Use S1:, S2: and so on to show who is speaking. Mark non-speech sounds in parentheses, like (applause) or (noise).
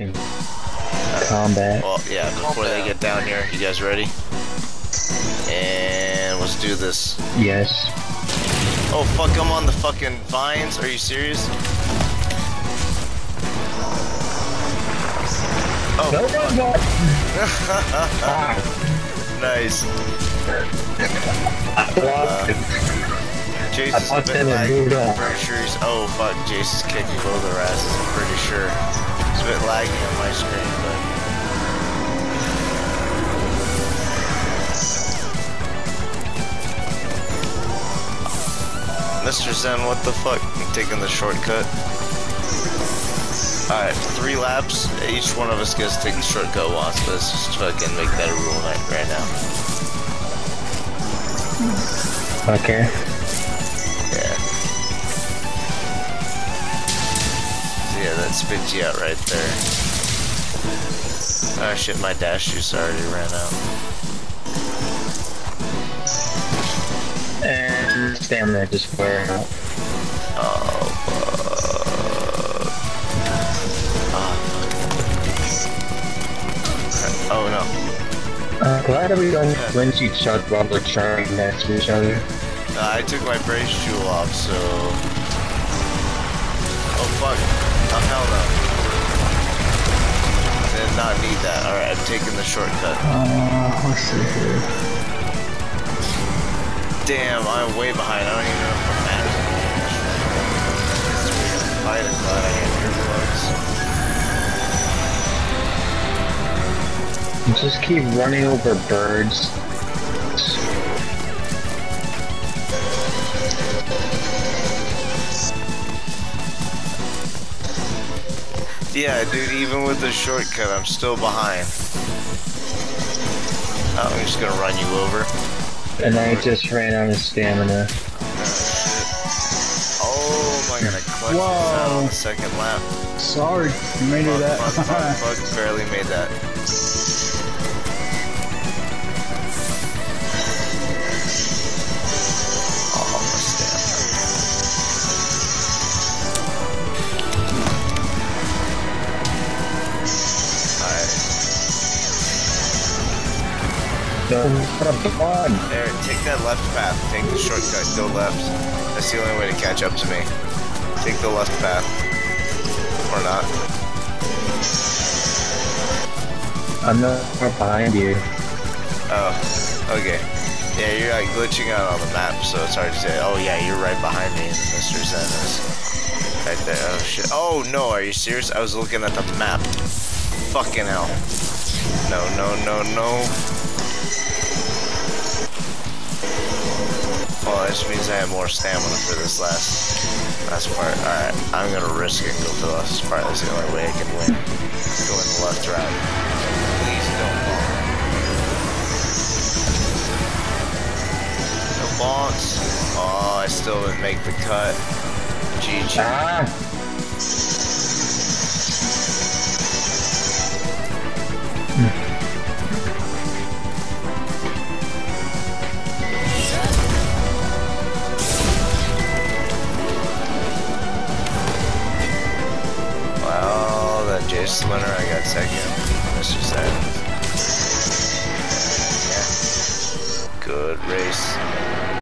S1: in combat.
S2: Well, yeah, before they get down here, you guys ready? And let's do this.
S1: Yes.
S2: Oh, fuck, I'm on the fucking vines. Are you serious? Oh,
S1: No, no, no. (laughs)
S2: nice.
S1: Blocked it.
S2: Jason's
S1: I
S2: a
S1: bumped
S2: bit
S1: in and
S2: laggy.
S1: moved
S2: I'm
S1: on.
S2: pretty sure he's. Oh fuck, Jason's kicking both their asses. I'm pretty sure. A bit laggy on my screen, but. Mr. Zen, what the fuck? I'm taking the shortcut. Alright, three laps. Each one of us gets to take the shortcut once. Let's just fucking make that a rule right now.
S1: Okay.
S2: Spits you out right there. Oh shit, my dash juice already ran out.
S1: And stamina just wearing out.
S2: Oh, fuck. Oh no.
S1: Uh, glad we don't rinse each other while we're charging next to each other.
S2: No, I took my brace jewel off, so... Oh fuck. Oh hell no. Did not need that. Alright, I've taken the shortcut.
S3: Uh, let's see here.
S2: Damn, I'm way behind. I don't even know if I'm mad. It's. I am glad I had earplugs.
S1: Just keep running over birds.
S2: Yeah, dude, even with the shortcut, I'm still behind. Oh, I'm just gonna run you over.
S1: And I just ran out of stamina.
S2: Uh, oh, am I gonna clutch this out on the second lap?
S3: Sorry, you made it that.
S2: Fuck, fuck, fuck, fuck, barely made that.
S1: Come on.
S2: there, take that left path. Take the shortcut, go left. That's the only way to catch up to me. Take the left path. Or not.
S1: I'm not behind you.
S2: Oh, okay. Yeah, you're like glitching out on the map, so it's hard to say. Oh yeah, you're right behind me, Mr. Zen is. Right there. Oh shit. Oh no, are you serious? I was looking at the map. Fucking hell. No, no, no, no. Well, that just means I have more stamina for this last last part. Alright, I'm gonna risk it and go for the last part. That's the only way I can win. Go in the left route. Please don't fall. No bonks. Oh, I still didn't make the cut. GG.
S1: Ah!
S2: Well, winner, I got second. Mr. Sad. Yeah. Good race.